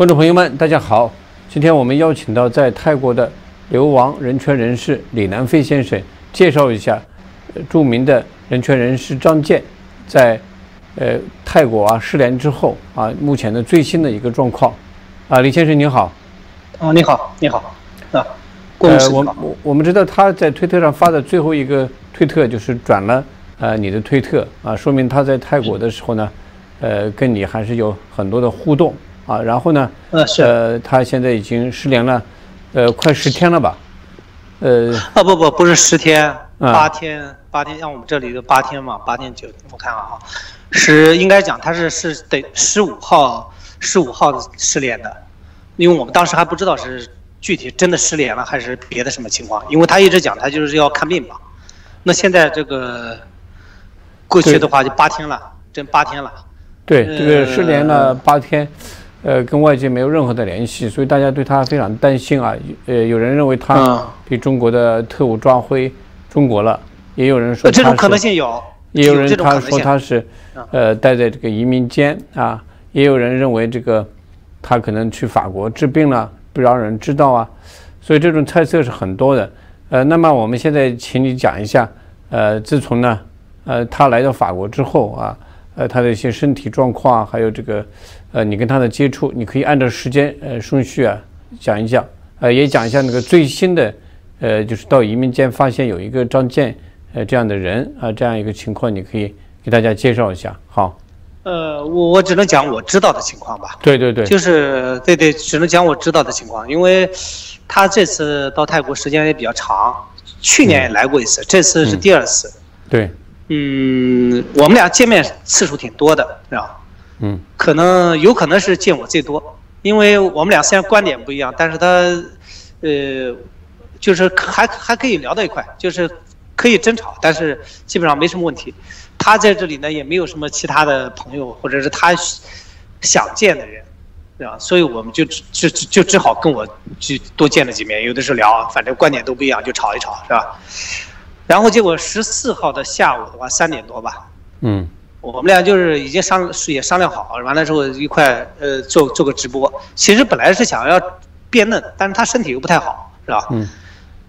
观众朋友们，大家好！今天我们邀请到在泰国的流亡人权人士李南飞先生，介绍一下呃著名的人权人士张健在呃泰国啊失联之后啊目前的最新的一个状况。啊，李先生您好。啊，你好，你好，啊，呃，我。我我们知道他在推特上发的最后一个推特就是转了呃你的推特啊，说明他在泰国的时候呢，呃，跟你还是有很多的互动啊。然后呢，呃是呃，他现在已经失联了，呃，快十天了吧？呃，啊不不不是十天，嗯八天八天，像我们这里的八天嘛，八天九，我看看啊，十应该讲他是是得十五号十五号失联的，因为我们当时还不知道是具体真的失联了还是别的什么情况，因为他一直讲他就是要看病嘛，那现在这个过去的话就八天了，真八天了，对，这个失联了呃八天，呃，跟外界没有任何的联系，所以大家对他非常担心啊。呃，有人认为他嗯被中国的特务抓回中国了，也有人说呃这种他可能性有，也有人他说他是嗯，呃，待在这个移民监啊，也有人认为这个他可能去法国治病了，不让人知道啊，所以这种猜测是很多的。呃，那么我们现在请你讲一下，呃，自从呢，呃，他来到法国之后啊，呃，他的一些身体状况啊，还有这个，呃，你跟他的接触，你可以按照时间呃顺序啊讲一讲，呃，也讲一下那个最新的，呃，就是到移民间发现有一个张健呃这样的人啊，这样一个情况，你可以给大家介绍一下。好，呃，我我只能讲我知道的情况吧。对对对，就是对对，只能讲我知道的情况，因为他这次到泰国时间也比较长，去年也来过一次，这次是第二次。对，嗯，我们俩见面次数挺多的，是吧？嗯可能有可能是见我最多，因为我们俩虽然观点不一样，但是他，呃，就是还还可以聊到一块，就是可以争吵，但是基本上没什么问题。他在这里呢，也没有什么其他的朋友，或者是他想见的人，对吧？所以我们就只就就只好跟我去多见了几面，有的时候聊，反正观点都不一样，就吵一吵，是吧？然后结果十四号的下午的话，三点多吧，嗯我们俩就是已经商也商量好，完了之后一块呃做做个直播。其实本来是想要辩论，但是他身体又不太好，是吧？嗯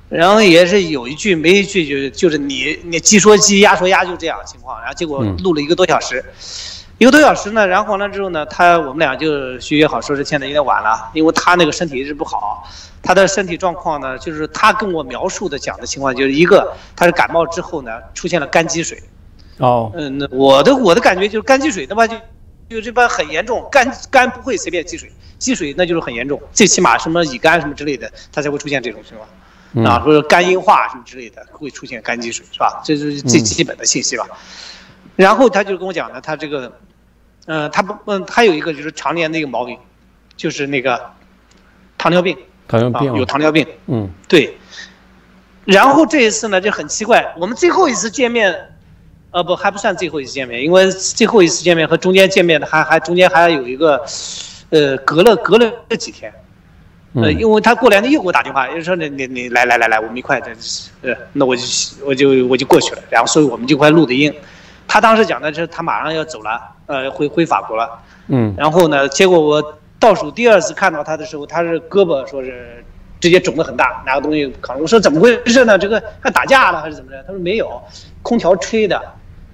然后也是有一句没一句，就是就是你你鸡说鸡，鸭说鸭，就这样情况。然后结果嗯录了一个多小时，一个多小时呢，然后完了之后呢，他我们俩就去约好，说是现在有点晚了，因为他那个身体一直不好，他的身体状况呢，就是他跟我描述的讲的情况，就是一个他是感冒之后呢出现了肝积水，哦嗯，那我的我的感觉就是肝积水的话就就这般很严重，肝肝不会随便积水，积水那就是很严重，最起码什么乙肝什么之类的，它才会出现这种情况。嗯啊，说肝硬化什么之类的会出现肝积水，是吧？这是最基本的信息吧。然后他就跟我讲呢，他这个，呃，他不，嗯，他有一个就是常年的一个毛病，就是那个糖尿病啊，糖尿病啊，有糖尿病。嗯对。然后这一次呢，就很奇怪，我们最后一次见面，呃，不，还不算最后一次见面，因为最后一次见面和中间见面的还还中间还有一个，呃，隔了隔了几天。呃，嗯因为他过两天又给我打电话，又说你你你来来来来，我们一块的，呃，那我就我就我就过去了，然后所以我们就快录的音。他当时讲的是他马上要走了，呃，回回法国了。嗯然后呢，结果我倒数第二次看到他的时候，他是胳膊说是直接肿得很大，拿个东西扛。我说怎么回事呢？这个还打架了还是怎么着？他说没有，空调吹的，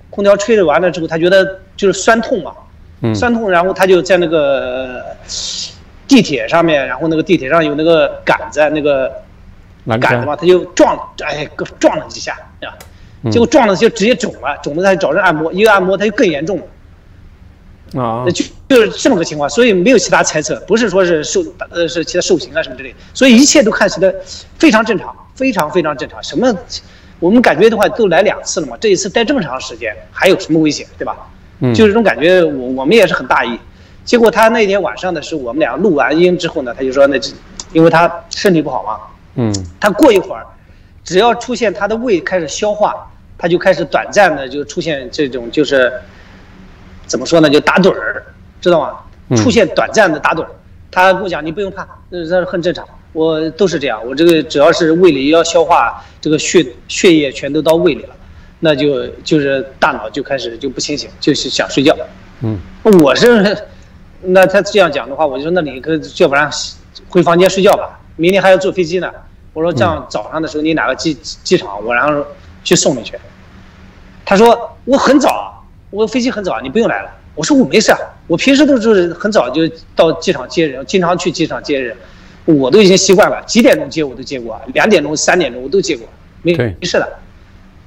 空调吹着完了之后，他觉得就是酸痛嘛，嗯。酸痛，然后他就在那个呃地铁上面，然后那个地铁上有那个杆子，那个杆杆子嘛，他就撞了，哎，撞了几下啊，结果撞了就直接肿了，肿了他就找人按摩，一个按摩他就更严重了。啊。就就是这么个情况，所以没有其他猜测，不是说是受呃是其他受刑啊什么之类的，所以一切都看起来非常正常，非常非常正常。什么，我们感觉的话都来两次了嘛，这一次待这么长时间，还有什么危险，对吧？嗯就是这种感觉，我我们也是很大意。结果他那天晚上的时候，我们俩录完音之后呢，他就说那这，因为他身体不好嘛，嗯他过一会儿，只要出现他的胃开始消化，他就开始短暂的就出现这种就是怎么说呢，就打盹儿，知道吗？嗯出现短暂的打盹儿。他跟我讲，你不用怕，这这很正常，我都是这样。我这个只要是胃里要消化，这个血血液全都到胃里了，那就就是大脑就开始就不清醒，就是想睡觉。嗯我是那他这样讲的话，我就说那你可要不然回房间睡觉吧，明天还要坐飞机呢。我说这样早上的时候你哪个机机场，我然后去送你去。他说我很早，我飞机很早，你不用来了。我说我没事，我平时都是很早就到机场接人，经常去机场接人，我都已经习惯了，几点钟接我都接过，两点钟、三点钟我都接过，没没事的。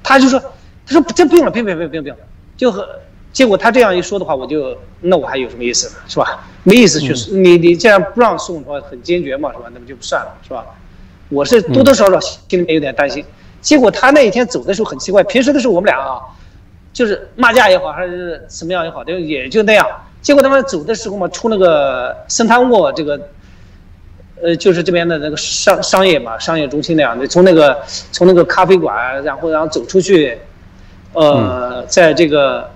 他就说，他说这不用了，不用不用不用不用，就和结果他这样一说的话，我就那我还有什么意思呢？是吧？没意思去，你你既然不让送，的话很坚决嘛，是吧？那么就不算了，是吧？我是多多少少心里面有点担心。结果他那一天走的时候很奇怪，平时的时候我们俩啊，就是骂架也好还是什么样也好，就也就那样。结果他们走的时候嘛，出那个圣汤沃这个，呃，就是这边的那个商商业嘛，商业中心那样的，从那个从那个咖啡馆，然后然后走出去，呃，在这个，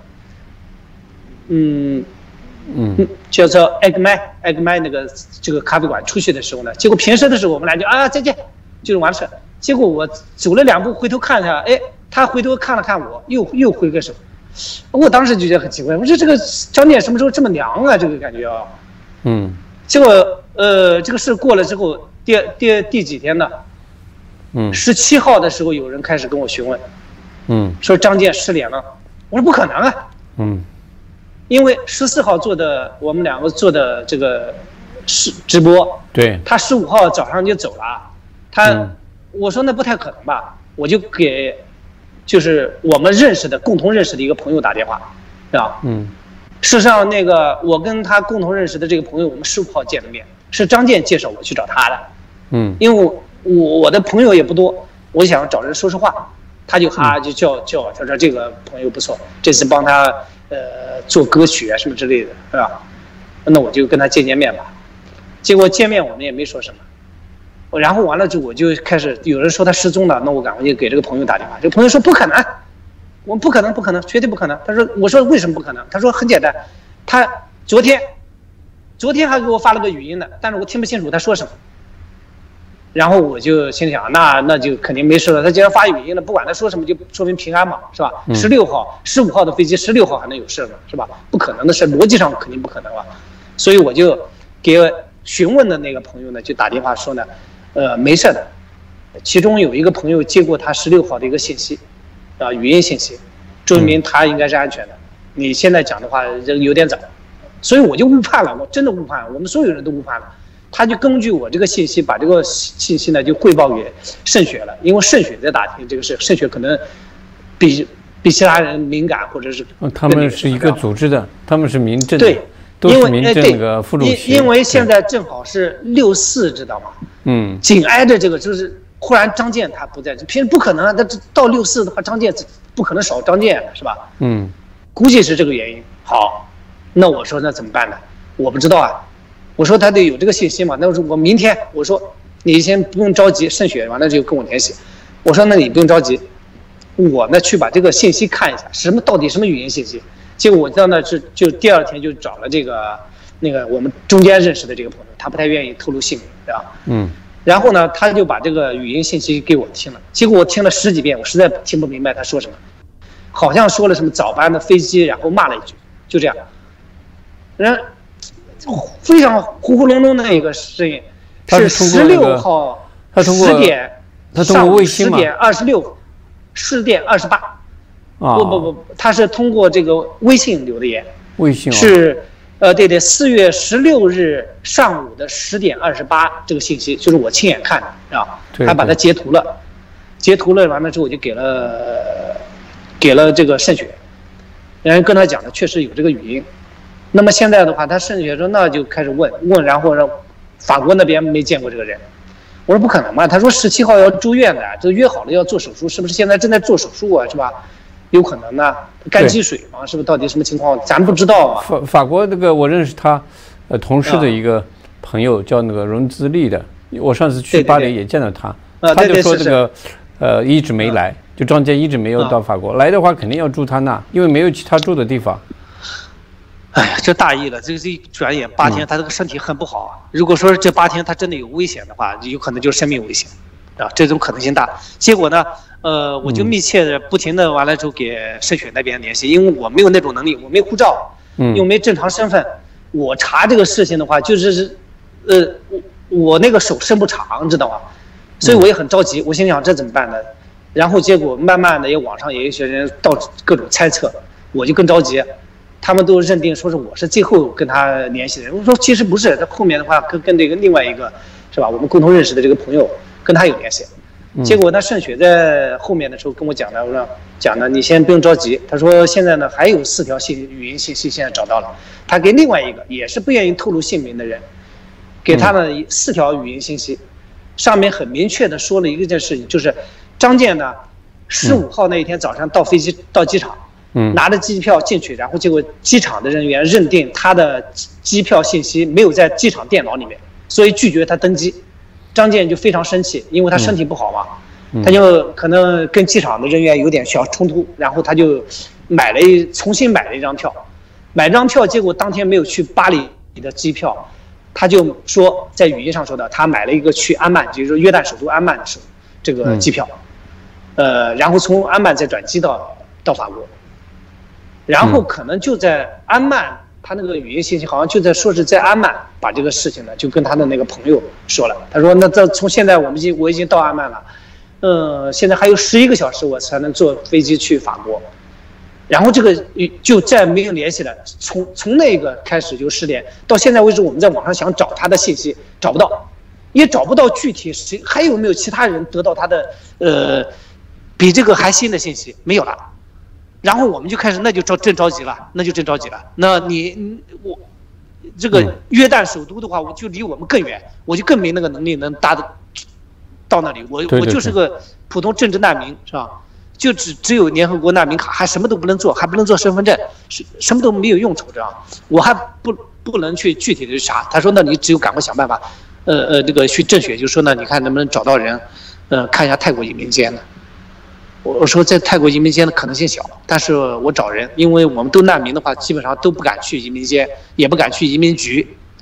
嗯嗯，叫做 Egg Man Egg Man 那个这个咖啡馆出去的时候呢，结果平时的时候我们俩就啊再见，就是完事。结果我走了两步，回头看一下，哎，他回头看了看我，又又挥个手。我当时就觉得很奇怪，我说这个张店什么时候这么娘啊？这个感觉啊。嗯。结果呃，这个事过了之后，第第第几天呢？嗯。十七号的时候，有人开始跟我询问。嗯。说张健失联了，我说不可能啊。嗯。因为十四号做的，我们两个做的这个是直播。对。他十五号早上就走了，他。我说那不太可能吧，我就给，就是我们认识的共同认识的一个朋友打电话，是吧？嗯。事实上，那个我跟他共同认识的这个朋友，我们十五号见的面，是张健介绍我去找他的。嗯。因为我我我的朋友也不多，我想找人说说话，他就哈就叫叫他说这个朋友不错，这次帮他呃做歌曲啊什么之类的，是吧？那我就跟他见见面吧。结果见面我们也没说什么。然后完了之后，我就开始有人说他失踪了，那我赶快就给这个朋友打电话。这个朋友说不可能，我不可能，不可能，绝对不可能。他说，我说为什么不可能？他说很简单，他昨天，昨天还给我发了个语音呢，但是我听不清楚他说什么。然后我就心想，那那就肯定没事了。他既然发语音了，不管他说什么，就说明平安嘛，是吧？十六号、十五号的飞机，十六号还能有事吗？是吧？不可能的事，逻辑上肯定不可能了。所以我就给询问的那个朋友呢，就打电话说呢。呃，没事的。其中有一个朋友接过他十六号的一个信息，啊，语音信息，证明他应该是安全的。你现在讲的话，这有点早，所以我就误判了，我真的误判了，我们所有人都误判了。他就根据我这个信息，把这个信息呢就汇报给盛雪了，因为盛雪在打听这个事，盛雪可能比比其他人敏感，或者是他们是一个组织的，他们是民政对。因为哎对，因因为现在正好是六四，知道吗？嗯，紧挨着这个就是忽然张健他不在，平时不可能啊，他到六四的话，张健不可能少张健是吧？嗯，估计是这个原因。好，那我说那怎么办呢？我不知道啊。我说他得有这个信息嘛。那我说我明天我说你先不用着急，盛雪完了就跟我联系。我说那你不用着急，我呢去把这个信息看一下，什么到底什么语音信息。结果我到那是就第二天就找了这个那个我们中间认识的这个朋友，他不太愿意透露姓名，对吧？嗯。然后呢，他就把这个语音信息给我听了，结果我听了十几遍，我实在听不明白他说什么，好像说了什么早班的飞机，然后骂了一句，就这样，人非常糊糊隆隆的一个声音，是十六号十点上午十点二十六，十点二十八。不不不，他是通过这个微信留的言。微信是，呃，对对，四月十六日上午的十点二十八，这个信息就是我亲眼看的，啊，还把它截图了，截图了完了之后我就给了，给了这个盛雪，然后跟他讲的确实有这个语音，那么现在的话，他盛雪说那就开始问问，然后让法国那边没见过这个人，我说不可能嘛，他说十七号要住院的，都约好了要做手术，是不是现在正在做手术啊，是吧？有可能呢，肝积水嘛？是不是？到底什么情况？咱不知道啊。法法国那个，我认识他，呃，同事的一个朋友叫那个荣兹利的。我上次去巴黎也见到他，他就说这个，呃，一直没来，就张健一直没有到法国。来的话肯定要住他那，因为没有其他住的地方。哎呀，这大意了，这这一转眼八天，他这个身体很不好啊。如果说这八天他真的有危险的话，有可能就是生命危险，啊，这种可能性大。结果呢？呃，我就密切的、不停的完了之后给盛雪那边联系，因为我没有那种能力，我没护照，又没正常身份，我查这个事情的话，就是是，呃，我我那个手伸不长，知道吗？所以我也很着急，我心想这怎么办呢？然后结果慢慢的，也网上也有一些人到各种猜测，我就更着急。他们都认定说是我是最后跟他联系的人。我说其实不是，他后面的话跟跟这个另外一个，是吧？我们共同认识的这个朋友跟他有联系。结果那，盛雪在后面的时候跟我讲的，我说讲的你先不用着急。他说现在呢还有四条信语音信息现在找到了，他给另外一个也是不愿意透露姓名的人，给他了四条语音信息，上面很明确的说了一件事情，就是张健呢十五号那一天早上到飞机到机场，拿着机票进去，然后结果机场的人员认定他的机票信息没有在机场电脑里面，所以拒绝他登机。张健就非常生气，因为他身体不好嘛，他就可能跟机场的人员有点小冲突，然后他就买了一重新买了一张票，买张票，结果当天没有去巴黎的机票，他就说在语音上说的，他买了一个去安曼，就是说约旦首都安曼的时候这个机票，呃，然后从安曼再转机到到法国，然后可能就在安曼。他那个语音信息好像就在说是在安曼把这个事情呢，就跟他的那个朋友说了。他说：“那这从现在我们已经我已经到安曼了，嗯，现在还有十一个小时我才能坐飞机去法国。”然后这个就再没有联系了。从从那个开始就失联，到现在为止，我们在网上想找他的信息找不到，也找不到具体谁还有没有其他人得到他的呃比这个还新的信息没有了。然后我们就开始，那就着真着急了，那就真着急了。那你我这个约旦首都的话，我就离我们更远，我就更没那个能力能搭的到那里。我我就是个普通政治难民，是吧？就只只有联合国难民卡，还什么都不能做，还不能做身份证，什什么都没有用处，这样我还不不能去具体的啥。他说，那你只有赶快想办法，呃呃，这个去郑雪就说呢，你看能不能找到人，呃，看一下泰国移民间的。我说在泰国移民间的可能性小，但是我找人，因为我们都难民的话，基本上都不敢去移民间，也不敢去移民局，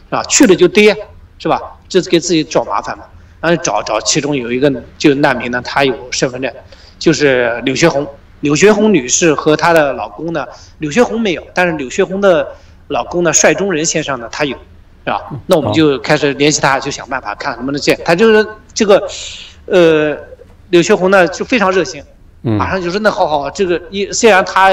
是吧？去了就跌，是吧？这是给自己找麻烦嘛。然后找找，其中有一个就难民呢，他有身份证，就是柳学红。柳学红女士和她的老公呢，柳学红没有，但是柳学红的老公呢，帅中仁先生呢，他有，是吧？那我们就开始联系他，就想办法看能不能见他。就是这个，呃，柳学红呢就非常热心。马上就说那好好，这个一虽然他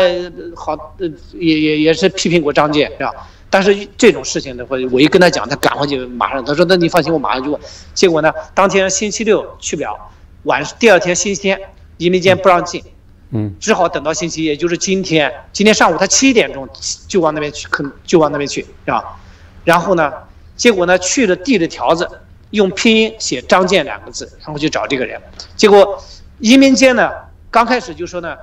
好，呃，也也也是批评过张建，是吧？但是这种事情的话，我一跟他讲，他赶快就马上他说那你放心，我马上就。结果呢，当天星期六去不了，晚第二天星期天移民监不让进，嗯，只好等到星期一，也就是今天，今天上午他七点钟就往那边去，可就往那边去，是吧？然后呢，结果呢去了递了条子，用拼音写张建两个字，然后去找这个人，结果移民监呢。刚开始就说呢，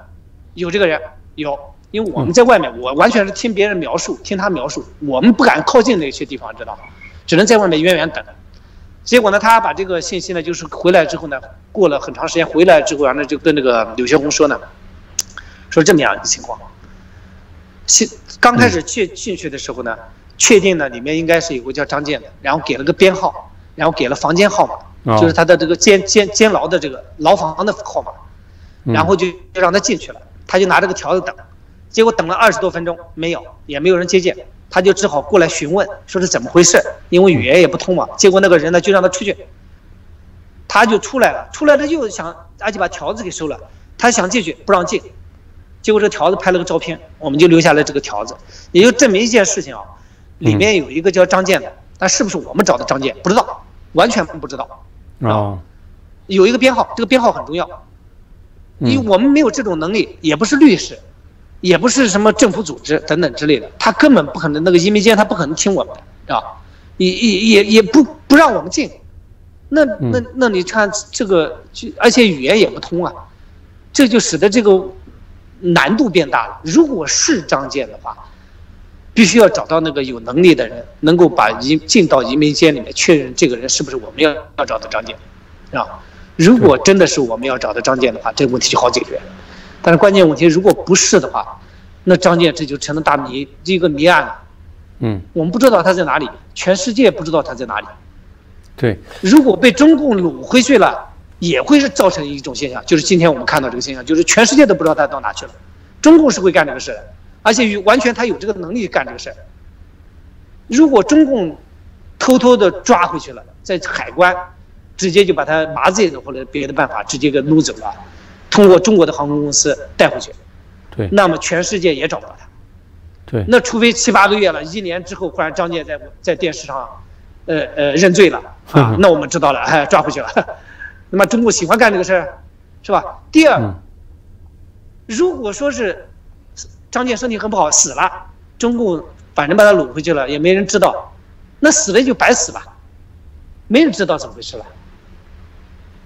有这个人有，因为我们在外面，我完全是听别人描述，听他描述，我们不敢靠近那些地方，知道吗？只能在外面远远等。结果呢，他把这个信息呢，就是回来之后呢，过了很长时间回来之后，完了就跟那个柳学红说呢，说这么样一个情况。进刚开始去进去的时候呢，确定呢里面应该是有个叫张建的，然后给了个编号，然后给了房间号码，就是他的这个监监监牢的这个牢房的号码。然后就就让他进去了，他就拿这个条子等，结果等了二十多分钟没有，也没有人接见，他就只好过来询问，说是怎么回事，因为语言也不通嘛。结果那个人呢就让他出去，他就出来了，出来了又想，而且把条子给收了，他想进去不让进，结果这条子拍了个照片，我们就留下了这个条子，也就证明一件事情啊，里面有一个叫张建的，但是不是我们找的张建不知道，完全不知道啊，有一个编号，这个编号很重要。因为我们没有这种能力，也不是律师，也不是什么政府组织等等之类的，他根本不可能那个移民监，他不可能听我们的，啊，也也也也不不让我们进，那那那你看这个，就而且语言也不通啊，这就使得这个难度变大了。如果是张建的话，必须要找到那个有能力的人，能够把移进到移民监里面确认这个人是不是我们要要找的张建，啊。如果真的是我们要找的张建的话，这个问题就好解决。但是关键问题，如果不是的话，那张建这就成了大谜，一个谜案了。嗯，我们不知道他在哪里，全世界不知道他在哪里。对，如果被中共掳回去了，也会是造成一种现象，就是今天我们看到这个现象，就是全世界都不知道他到哪去了。中共是会干这个事的，而且完全他有这个能力干这个事。如果中共偷偷的抓回去了，在海关直接就把他麻醉的或者别的办法直接给撸走了，通过中国的航空公司带回去，对，那么全世界也找不到他。对，那除非七八个月了，一年之后忽然张健在在电视上，呃呃认罪了 啊，那我们知道了，哎，抓回去了。那么中国喜欢干这个事儿，是吧？第二，如果说是张健身体很不好死了，中共反正把他掳回去了，也没人知道，那死了就白死吧，没人知道怎么回事了。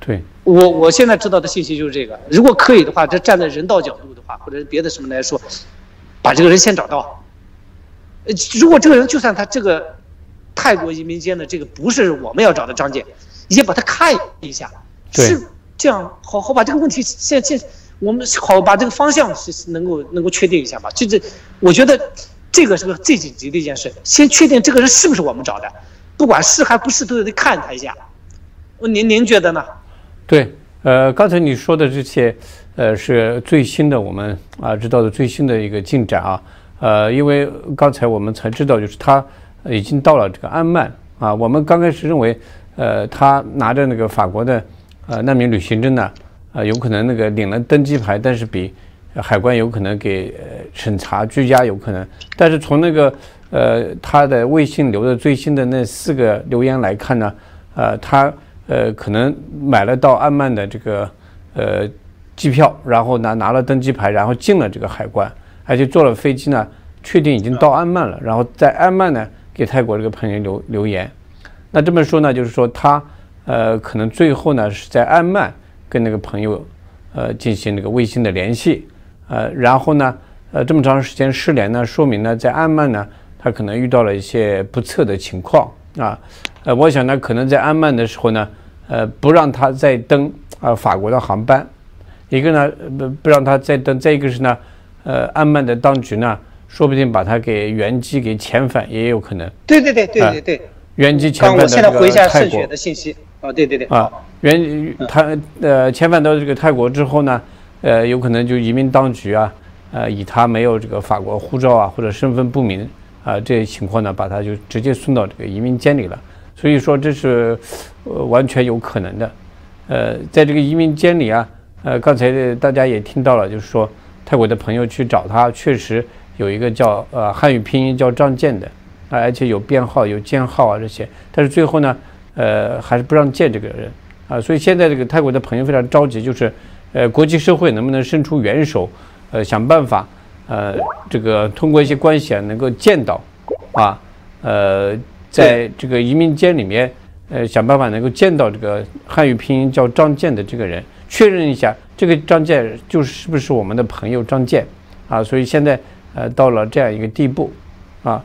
对，我我现在知道的信息就是这个。如果可以的话，这站在人道角度的话，或者是别的什么来说，把这个人先找到。呃，如果这个人就算他这个泰国移民间的这个不是我们要找的张姐，你先把他看一下，是这样，好好把这个问题现现我们好把这个方向是能够能够确定一下吧。就这，我觉得这个是个最紧急的一件事，先确定这个人是不是我们找的，不管是还不是都得看他一下。您您觉得呢？对，呃，刚才你说的这些，呃，是最新的我们啊知道的最新的一个进展啊，呃，因为刚才我们才知道，就是他已经到了这个安曼啊，我们刚开始认为，呃，他拿着那个法国的呃难民旅行证呢，啊，有可能那个领了登机牌，但是比海关有可能给审查拘押有可能，但是从那个呃他的微信留的最新的那四个留言来看呢，呃，他。呃，可能买了到安曼的这个呃机票，然后呢拿了登机牌，然后进了这个海关，而且坐了飞机呢，确定已经到安曼了，然后在安曼呢给泰国这个朋友留留言。那这么说呢，就是说他呃可能最后呢是在安曼跟那个朋友呃进行那个微信的联系，呃，然后呢呃这么长时间失联呢，说明呢在安曼呢他可能遇到了一些不测的情况啊。呃，我想呢，可能在安曼的时候呢，呃，不让他再登啊法国的航班，一个呢不不让他再登，再一个是呢，呃，安曼的当局呢，说不定把他给原机给遣返也有可能。对对对对对对，原机遣返的这个泰国的信息。啊，对对对。啊，原他呃遣返到这个泰国之后呢，呃，有可能就移民当局啊，呃，以他没有这个法国护照啊或者身份不明啊这些情况呢，把他就直接送到这个移民监里了。所以说这是呃完全有可能的，呃，在这个移民监里啊，呃，刚才大家也听到了，就是说泰国的朋友去找他，确实有一个叫呃汉语拼音叫张健的啊，而且有编号有监号啊这些，但是最后呢，呃，还是不让见这个人啊，所以现在这个泰国的朋友非常着急，就是呃国际社会能不能伸出援手，呃，想办法呃这个通过一些关系啊能够见到啊，呃。在这个移民间里面，呃，想办法能够见到这个汉语拼音叫张健的这个人，确认一下这个张健就是是不是我们的朋友张健啊？所以现在呃到了这样一个地步啊，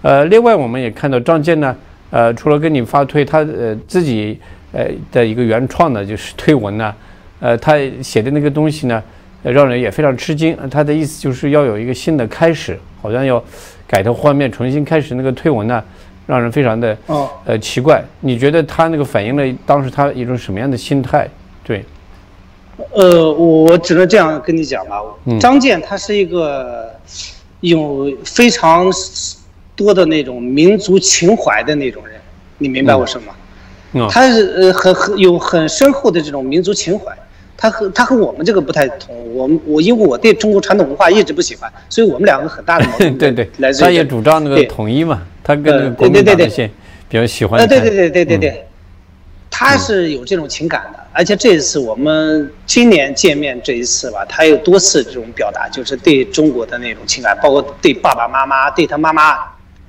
呃，另外我们也看到张健呢，呃，除了跟你发推，他呃自己呃的一个原创的就是推文呢，呃，他写的那个东西呢，让人也非常吃惊。他的意思就是要有一个新的开始，好像要改头换面，重新开始那个推文呢。让人非常的呃奇怪，你觉得他那个反映了当时他一种什么样的心态？对，呃，我只能这样跟你讲吧。张健他是一个有非常多的那种民族情怀的那种人，你明白我什么？他是呃很很有很深厚的这种民族情怀。他和他和我们这个不太同，我们我因为我对中国传统文化一直不喜欢，所以我们两个很大的矛盾。对对，来自他也主张那个统一嘛，他跟那个国民党那些比较喜欢。呃，对对对对对对，他是有这种情感的，而且这一次我们今年见面这一次吧，他有多次这种表达，就是对中国的那种情感，包括对爸爸妈妈、对他妈妈、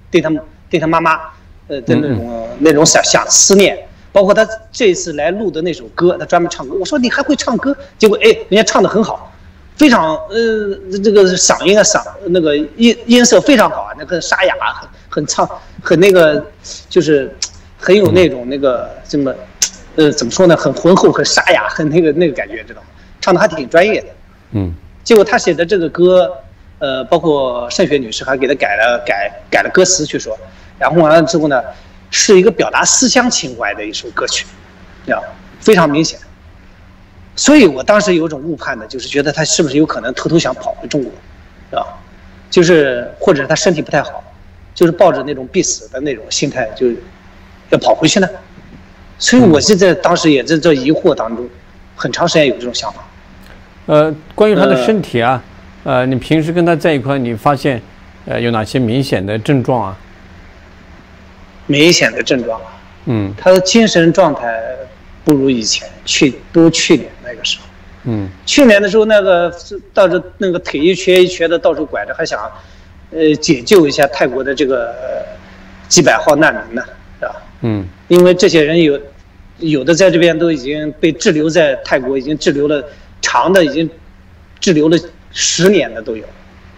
对他对他妈妈呃的那种那种想想思念。包括他这次来录的那首歌，他专门唱歌。我说你还会唱歌，结果哎，人家唱的很好，非常呃这个嗓音啊嗓那个音音色非常好啊，那个沙哑，很很唱很那个就是很有那种那个什么呃怎么说呢，很浑厚，很沙哑，很那个那个感觉，知道吗？唱的还挺专业的。嗯。结果他写的这个歌，呃，包括盛雪女士还给他改了改改了歌词去说，然后完了之后呢。是一个表达思乡情怀的一首歌曲，啊，非常明显。所以我当时有种误判的，就是觉得他是不是有可能偷偷想跑回中国，啊，就是或者他身体不太好，就是抱着那种必死的那种心态，就要跑回去呢？所以我现在当时也在这疑惑当中，很长时间有这种想法。呃，关于他的身体啊，呃，你平时跟他在一块，你发现呃有哪些明显的症状啊？明显的症状了，嗯他的精神状态不如以前，去不如去年那个时候。嗯去年的时候，那个到这那个腿一瘸一瘸的到处拐着，还想，呃，解救一下泰国的这个呃几百号难民呢，是吧？嗯因为这些人有，有的在这边都已经被滞留在泰国，已经滞留了长的已经滞留了十年的都有，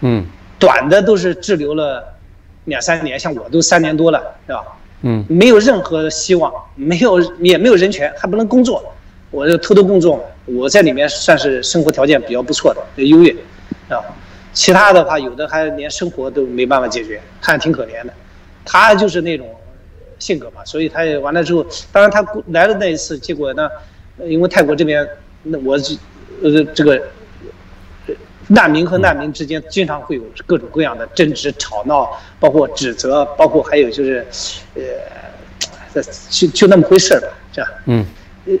嗯短的都是滞留了两三年，像我都三年多了，是吧？嗯没有任何希望，没有也没有人权，还不能工作。我就偷偷工作，我在里面算是生活条件比较不错的，优越，啊。其他的话，有的还连生活都没办法解决，看着挺可怜的。他就是那种性格嘛，所以他也完了之后，当然他来了那一次，结果呢，因为泰国这边，那我是呃这个难民和难民之间经常会有各种各样的争执、吵闹，包括指责，包括还有就是，呃，就就那么回事儿吧，这样？嗯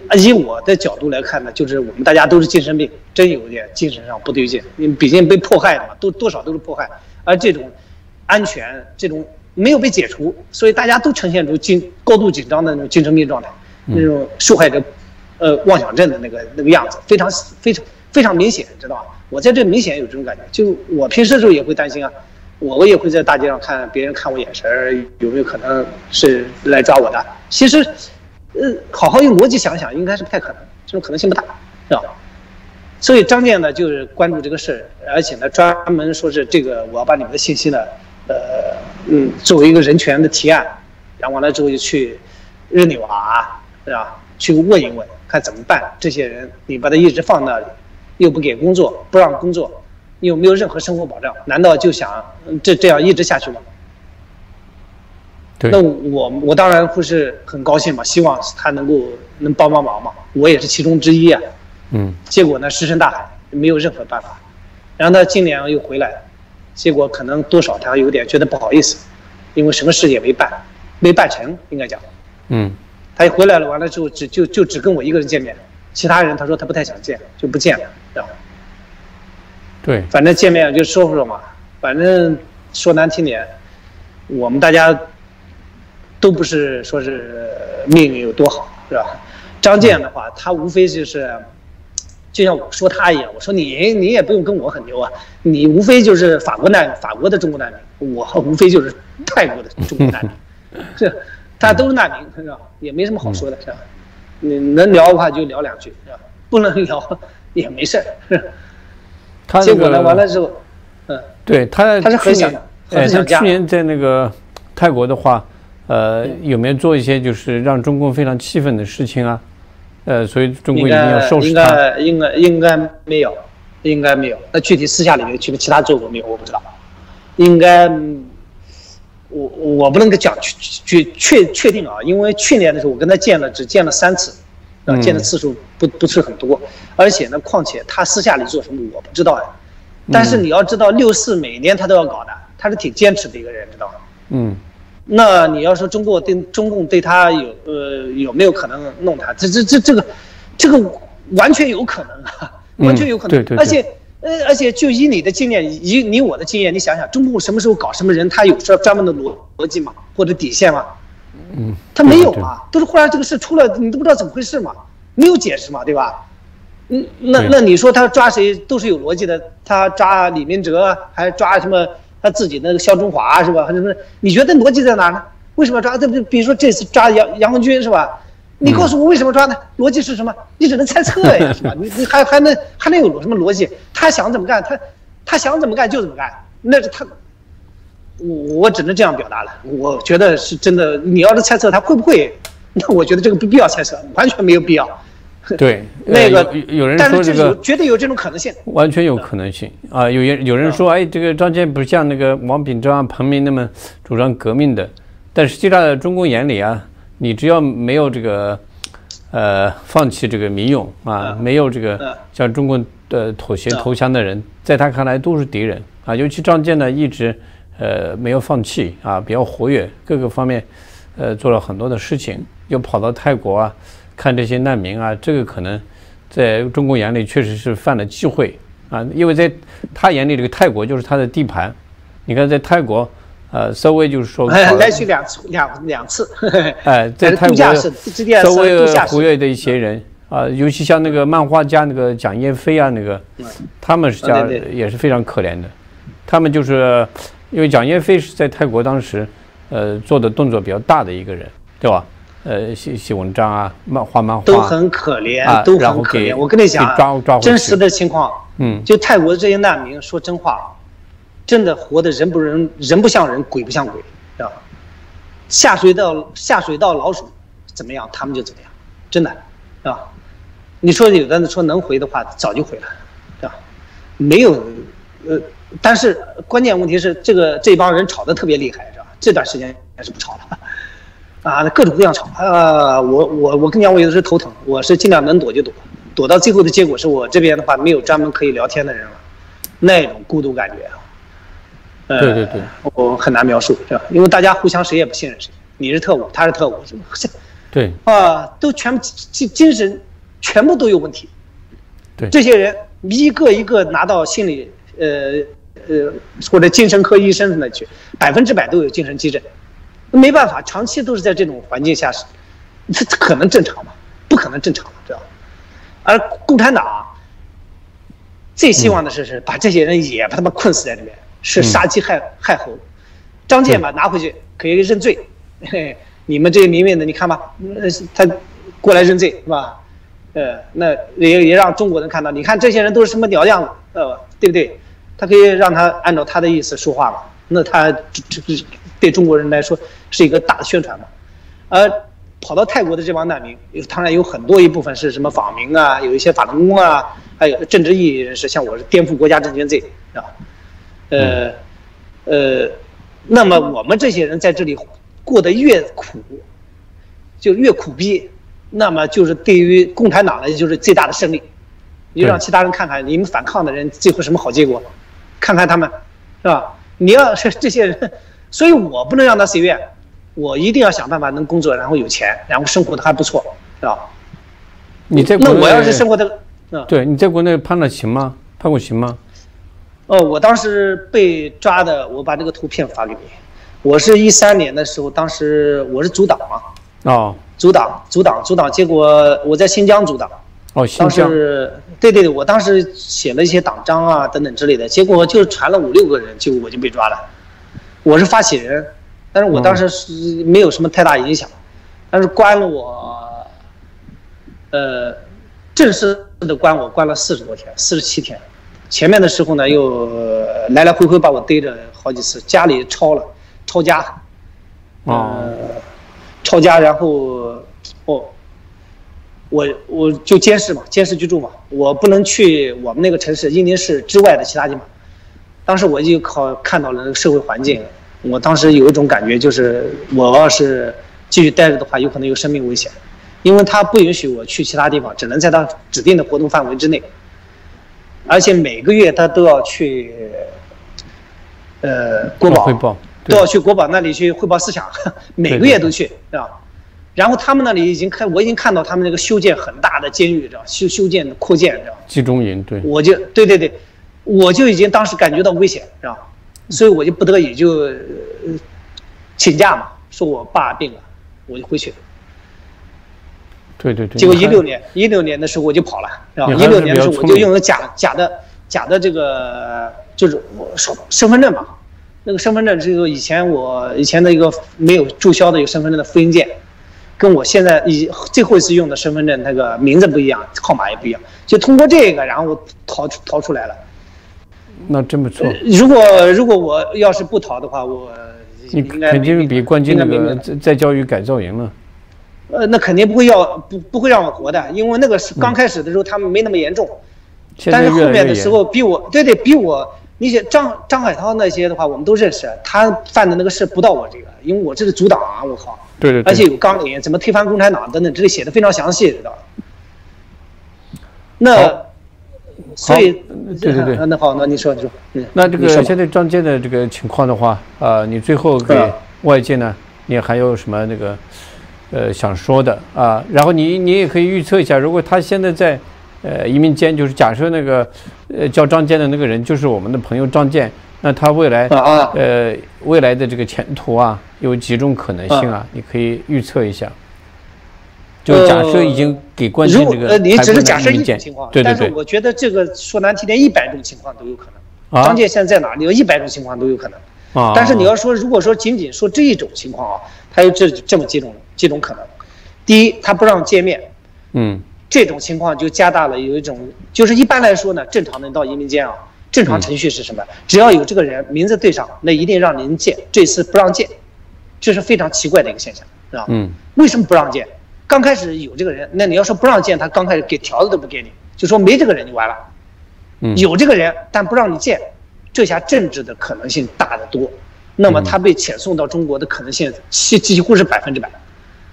呃，以我的角度来看呢，就是我们大家都是精神病，真有点精神上不对劲，因为毕竟被迫害的嘛，都多少都是迫害，而这种安全这种没有被解除，所以大家都呈现出精高度紧张的那种精神病状态，那种受害者，呃，妄想症的那个那个样子，非常非常非常明显，知道吧？我在这明显有这种感觉，就我平时的时候也会担心啊，我我也会在大街上看别人看我眼神，有没有可能是来抓我的？其实。呃，好好用逻辑想想，应该是不太可能，这种可能性不大，是吧？所以张健呢，就是关注这个事儿，而且呢，专门说是这个，我要把你们的信息呢，呃，嗯，作为一个人权的提案，然后完了之后就去日内瓦，是吧？去问一问，看怎么办。这些人，你把他一直放那里，又不给工作，不让工作，又没有任何生活保障？难道就想这这样一直下去吗？对那我我当然会是很高兴嘛，希望他能够能帮帮忙嘛，我也是其中之一啊。嗯结果呢，石沉大海，没有任何办法。然后他今年又回来，结果可能多少他有点觉得不好意思，因为什么事也没办，没办成，应该讲。嗯他一回来了，完了之后只就就只跟我一个人见面，其他人他说他不太想见，就不见了，知道吧？对，反正见面就说说嘛，反正说难听点，我们大家都不是说是命运有多好，是吧？张健的话，他无非就是，就像我说他一样，我说你你也不用跟我很牛啊，你无非就是法国难法国的中国难民，我无非就是泰国的中国难民，这，大家都是难民，是吧？也没什么好说的，是吧？你能聊的话就聊两句？不能聊 也没事儿。他结果呢，完了之后，嗯，对他他是很想很想家去年在那个泰国的话，呃，有没有做一些就是让中共非常气愤的事情啊？呃，所以中国应一定要收拾他。该应该应该没有，应该没有。那具体私下里面去其他做过没有，我不知道。应该，嗯我我不能讲确确确确定啊，因为去年的时候我跟他见了，只见了三次，啊，嗯见的次数不不是很多，而且呢，况且他私下里做什么我不知道呀。但是你要知道，六四每年他都要搞的，他是挺坚持的一个人，知道吗？嗯那你要说中国对中共对他有呃有没有可能弄他？这这这这个这个完全有可能啊，嗯完全有可能。对对对而且呃而且就以你的经验，以你我的经验，你想想，中共什么时候搞什么人，他有专专门的逻逻辑吗？或者底线吗？嗯，他没有对对嘛，都是忽然这个事出了，你都不知道怎么回事嘛，没有解释嘛，对吧？嗯，那那你说他抓谁都是有逻辑的，他抓李明哲，还抓什么他自己那个肖中华是吧？还是什么？你觉得逻辑在哪呢？为什么要抓？这不比如说这次抓杨杨文军是吧？你告诉我为什么抓呢？逻辑是什么？你只能猜测呀，是吧？你你还还能还能有什么逻辑？他想怎么干，他他想怎么干就怎么干，那是他。我我只能这样表达了，我觉得是真的。你要是猜测他会不会，那我觉得这个不必要猜测，完全没有必要。对，呃那个有有有人说这个有绝对有这种可能性。完全有可能性啊！有人有人说，哎，这个张健不像那个王炳章、彭明那么主张革命的，但实际上在中共眼里啊，你只要没有这个呃放弃这个民用啊，嗯没有这个嗯向中共的妥协嗯投降的人，在他看来都是敌人啊。尤其张健呢，一直呃没有放弃啊，比较活跃，各个方面呃做了很多的事情，又跑到泰国啊看这些难民啊，这个可能在中国眼里确实是犯了忌讳啊，因为在他眼里这个泰国就是他的地盘。你看在泰国，呃，稍微就是说来去两次两两次，哎，在泰国稍微活跃的一些人。啊，尤其像那个漫画家那个蒋燕飞啊，那个，他们是家也是非常可怜的。他们就是因为蒋燕飞是在泰国当时，呃，做的动作比较大的一个人，对吧？呃，写写文章啊，漫画漫画都很可怜，都很可怜。我跟你讲，抓抓真实的情况，嗯，就泰国这些难民，说真话，真的活的人不人，人不像人，鬼不像鬼，知道下水道下水道老鼠怎么样，他们就怎么样，真的，是吧？你说有的说能回的话，早就回了，是吧？没有，呃，但是关键问题是这个这帮人吵得特别厉害，是吧？这段时间还是不吵了，啊，各种各样吵啊！我我我跟你讲，我有的时候头疼，我是尽量能躲就躲，躲到最后的结果是我这边的话没有专门可以聊天的人了，那种孤独感觉啊，呃，对对对，我很难描述，是吧？因为大家互相谁也不信任谁，你是特务，他是特务，什么？对，啊，都全部精精神。全部都有问题，对这些人一个一个拿到心理呃呃或者精神科医生那去，百分之百都有精神急症，没办法，长期都是在这种环境下，这可能正常吗？不可能正常，知道吧？而共产党最希望的是是把这些人也把他们困死在里面，是杀鸡害害猴。张健吧拿回去可以认罪，嘿，你们这些民运的，你看吧，他过来认罪是吧？呃，那也也让中国人看到，你看这些人都是什么鸟样子，呃，对不对？他可以让他按照他的意思说话嘛？那他这这对中国人来说是一个大的宣传嘛？而跑到泰国的这帮难民，当然有很多一部分是什么访民啊，有一些法轮功啊，还有政治意义人士，像我是颠覆国家政权罪，啊，呃，呃，那么我们这些人在这里过得越苦，就越苦逼。那么就是对于共产党呢，就是最大的胜利。你让其他人看看，你们反抗的人最后什么好结果？看看他们，是吧？你要是这些人，所以我不能让他随便，我一定要想办法能工作，然后有钱，然后生活的还不错，是吧？你在那我要是生活的，嗯，对你在国内判了刑吗？判过刑吗？哦，我当时被抓的，我把这个图片发给你。我是一三年的时候，当时我是组党嘛。哦。阻挡，阻挡，阻挡，结果我在新疆阻挡。哦，新疆。对对对，我当时写了一些党章啊等等之类的，结果就传了五六个人，就我就被抓了。我是发起人，但是我当时是没有什么太大影响，但是关了我，呃，正式的关我关了四十多天，四十七天。前面的时候呢，又来来回回把我逮着好几次，家里抄了，抄家。哦。抄家，然后，哦，我我就监视嘛，监视居住嘛，我不能去我们那个城市伊宁市之外的其他地方。当时我就靠看到了那个社会环境，我当时有一种感觉，就是我要是继续待着的话，有可能有生命危险，因为他不允许我去其他地方，只能在他指定的活动范围之内，而且每个月他都要去，呃，国保。都要去国宝那里去汇报思想，每个月都去，是吧？然后他们那里已经看，我已经看到他们那个修建很大的监狱，知道修修建扩建，知道集中营，对。我就对对对，我就已经当时感觉到危险，知道？所以我就不得已就请假嘛，说我爸病了，我就回去。对对对。结果一六年，一六年的时候我就跑了，是吧？一六年的时候我就用了假假的假的这个就是我说身份证嘛。那个身份证是个以前我以前的一个没有注销的一个身份证的复印件，跟我现在以最后一次用的身份证那个名字不一样，号码也不一样，就通过这个，然后我逃逃出来了。那真不错。如果如果我要是不逃的话，我你肯定比冠军那个在在教育改造营了。呃，那肯定不会要不不会让我活的，因为那个是刚开始的时候他们没那么严重，但是后面的时候比我对对比我。那些张张海涛那些的话，我们都认识。他犯的那个事不到我这个，因为我这是阻挡啊！我靠，对对，而且有纲领，怎么推翻共产党等等，这里写的非常详细，知道那所以对对对，那好，那你说你说，嗯，那这个现在张健的这个情况的话，呃，你最后给外界呢，你还有什么那个呃想说的啊？然后你你也可以预测一下，如果他现在在呃移民监，就是假设那个呃叫张健的那个人就是我们的朋友张健，那他未来呃未来的这个前途啊，有几种可能性啊？你可以预测一下。就假设已经给关进这个，呃，你只是假设一种情况，对对对。但是我觉得这个说难听点，一百种情况都有可能。张健现在在哪？你要一百种情况都有可能。啊。但是你要说，如果说仅仅说这一种情况啊，他有这这么几种几种可能。第一，他不让见面。嗯。这种情况就加大了有一种，就是一般来说呢，正常的到移民监啊，正常程序是什么？只要有这个人名字对上，那一定让您见。这次不让见，这是非常奇怪的一个现象，是吧？嗯。为什么不让见？刚开始有这个人，那你要说不让见他，刚开始给条子都不给你，就说没这个人就完了。嗯，有这个人，但不让你见，这下政治的可能性大得多。那么他被遣送到中国的可能性几几乎是百分之百。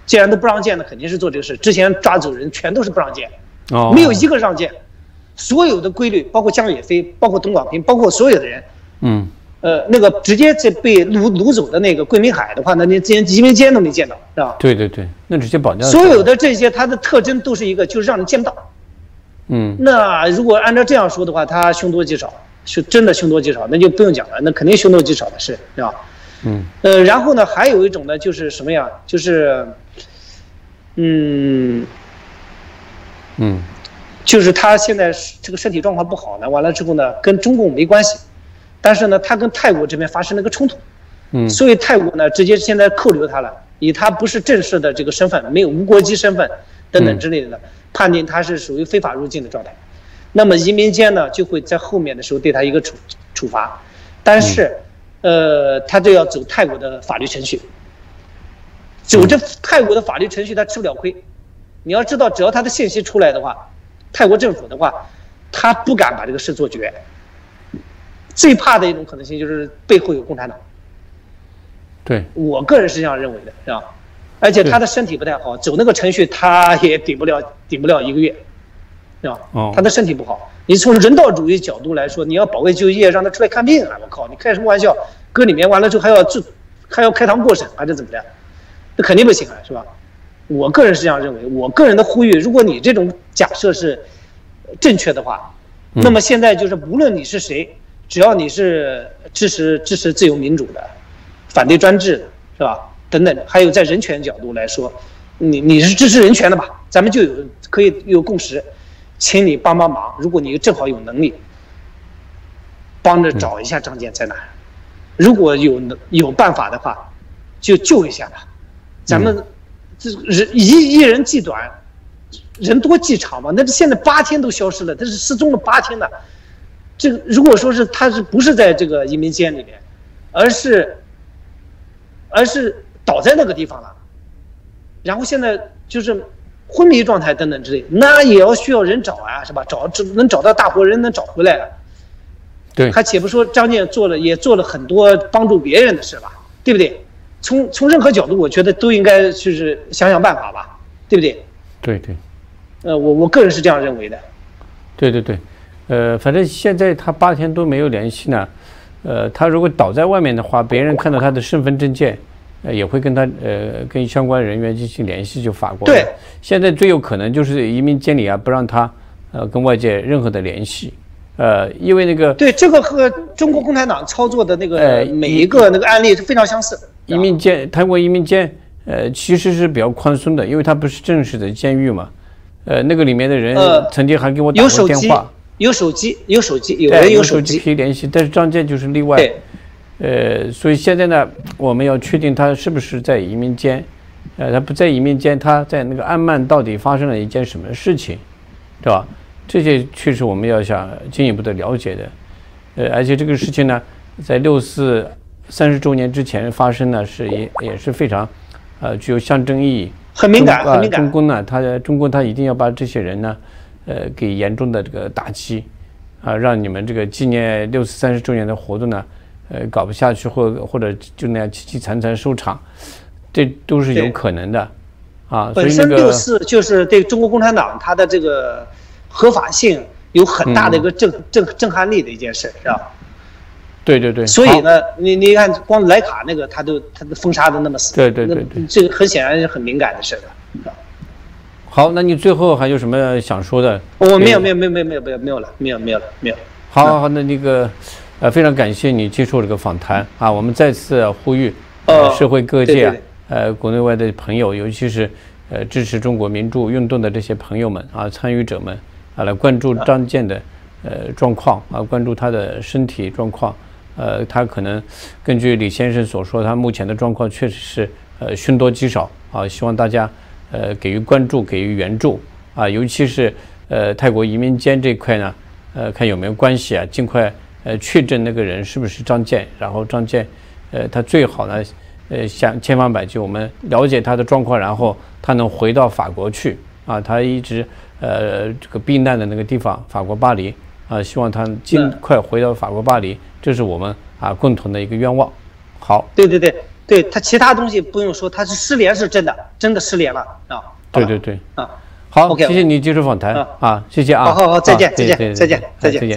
既然都不让见，那肯定是做这个事。之前抓走人全都是不让见，哦，没有一个让见。所有的规律，包括江野飞，包括董广平，包括所有的人，嗯。呃，那个直接在被掳掳走的那个桂明海的话，那连连移民监都没见到，是吧？对对对，那直接绑架。所有的这些，它的特征都是一个，就是让人见不到。嗯。那如果按照这样说的话，他凶多吉少，是真的凶多吉少，那就不用讲了，那肯定凶多吉少的事，是吧？嗯。呃，然后呢，还有一种呢，就是什么呀？就是，嗯，嗯，就是他现在这个身体状况不好呢，完了之后呢，跟中共没关系。但是呢，他跟泰国这边发生了个冲突，嗯，所以泰国呢直接现在扣留他了，以他不是正式的这个身份，没有无国籍身份等等之类的，判定他是属于非法入境的状态。那么移民监呢就会在后面的时候对他一个处处罚，但是，呃，他就要走泰国的法律程序，走这泰国的法律程序他吃不了亏。你要知道，只要他的信息出来的话，泰国政府的话，他不敢把这个事做绝。最怕的一种可能性就是背后有共产党。对我个人是这样认为的，是吧？而且他的身体不太好，走那个程序他也顶不了，顶不了一个月，是吧？哦，他的身体不好。你从人道主义角度来说，你要保卫就业，让他出来看病啊！我靠，你开什么玩笑？搁里面完了之后还要做，还要开膛过审，还是怎么的？那肯定不行啊，是吧？我个人是这样认为。我个人的呼吁，如果你这种假设是正确的话，那么现在就是无论你是谁。只要你是支持支持自由民主的，反对专制的，是吧？等等，还有在人权角度来说，你你是支持人权的吧？咱们就有可以有共识，请你帮帮忙。如果你正好有能力，帮着找一下张健在哪。如果有能有办法的话，就救一下他。咱们这人一一人计短，人多计长嘛。那这现在八天都消失了，他是失踪了八天的。这个如果说是他是不是在这个移民监里面，而是，而是倒在那个地方了，然后现在就是昏迷状态等等之类，那也要需要人找啊，是吧？找只能找到大活人能找回来。对。还且不说张健做了也做了很多帮助别人的事吧，对不对？从从任何角度，我觉得都应该就是想想办法吧，对不对？对对。呃，我我个人是这样认为的。对对对。呃，反正现在他八天都没有联系呢。呃，他如果倒在外面的话，别人看到他的身份证件，呃，也会跟他呃跟相关人员进行联系，就法国。对。现在最有可能就是移民监理啊，不让他呃跟外界任何的联系。呃，因为那个。对，这个和中国共产党操作的那个每一个那个案例是非常相似。移民监，泰国移民监，呃，其实是比较宽松的，因为它不是正式的监狱嘛。呃，那个里面的人曾经还给我打过电话。有手机，有手机，有人有手机可以联系，但是张健就是例外。呃，所以现在呢，我们要确定他是不是在移民监，呃，他不在移民监，他在那个安曼到底发生了一件什么事情，对吧？这些确实我们要想进一步的了解的。呃，而且这个事情呢，在六四三十周年之前发生呢，是也也是非常，呃，具有象征意义。很敏感，很敏感。中共呢，他中共他一定要把这些人呢。呃，给严重的这个打击，啊，让你们这个纪念六四三十周年的活动呢，呃，搞不下去，或或者就那样凄凄惨惨收场，这都是有可能的，啊。本身六四就是对中国共产党它的这个合法性有很大的一个震震震撼力的一件事，是吧？对对对。所以呢，你你看，光莱卡那个，他都他都封杀的那么死，对对对对，这个很显然是很敏感的事的。好，那你最后还有什么想说的？我没有没有没有没有没有没有没有了，没有没有了没有。好，好，好，那那个，呃，非常感谢你接受这个访谈啊，我们再次呼吁，呃，社会各界啊，呃，国内外的朋友，尤其是呃支持中国民主运动的这些朋友们啊，参与者们啊，来关注张健的呃状况啊，关注他的身体状况，呃，他可能根据李先生所说，他目前的状况确实是呃凶多吉少啊，希望大家。呃，给予关注，给予援助啊，尤其是呃泰国移民监这块呢，呃，看有没有关系啊，尽快呃确证那个人是不是张健，然后张健，呃，他最好呢，呃，想千方百计我们了解他的状况，然后他能回到法国去啊，他一直呃这个避难的那个地方，法国巴黎啊，希望他尽快回到法国巴黎，这是我们啊共同的一个愿望。好，对对对。对他其他东西不用说，他是失联是真的，真的失联了啊！对对对，啊，好，谢谢你接受访谈啊，谢谢啊，好好好，再见再见再见再见再见。